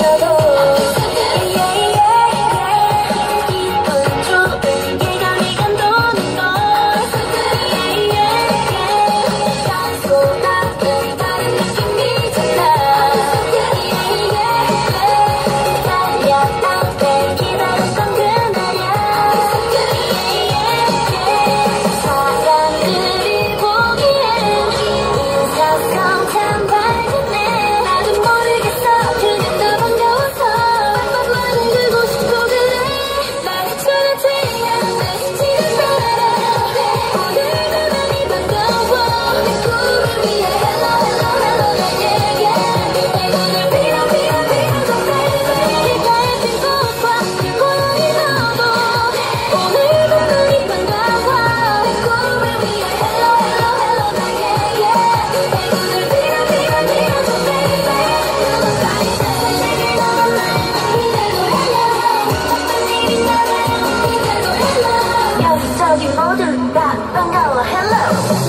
together you ordered that bungalow? Hello.